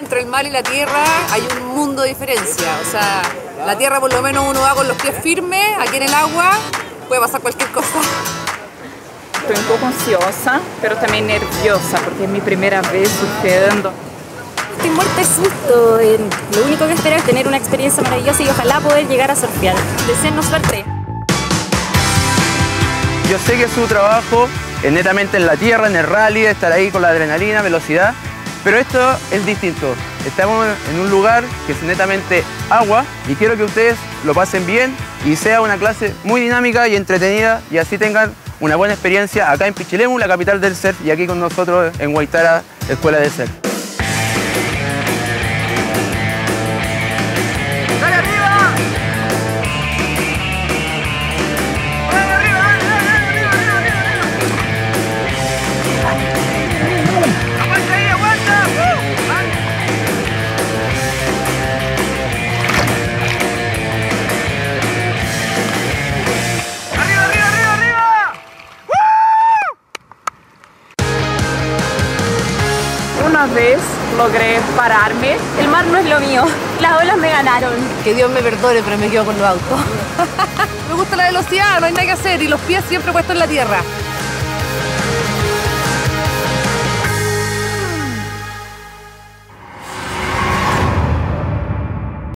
entre el mar y la tierra hay un mundo de diferencia. O sea, la tierra por lo menos uno va con los pies firmes, aquí en el agua puede pasar cualquier cosa. Estoy un poco ansiosa, pero también nerviosa porque es mi primera vez surfeando. Estoy muerta de susto. Lo único que espero es tener una experiencia maravillosa y ojalá poder llegar a surfear. Deseenos suerte. Yo sé que su trabajo es netamente en la tierra, en el rally, estar ahí con la adrenalina, velocidad, pero esto es distinto. Estamos en un lugar que es netamente agua y quiero que ustedes lo pasen bien y sea una clase muy dinámica y entretenida y así tengan una buena experiencia acá en Pichilemu, la capital del surf, y aquí con nosotros en Guaitara, Escuela de Surf. Una vez logré pararme. El mar no es lo mío. Las olas me ganaron. Que Dios me perdone, pero me quedo con los autos. me gusta la velocidad, no hay nada que hacer y los pies siempre puestos en la tierra.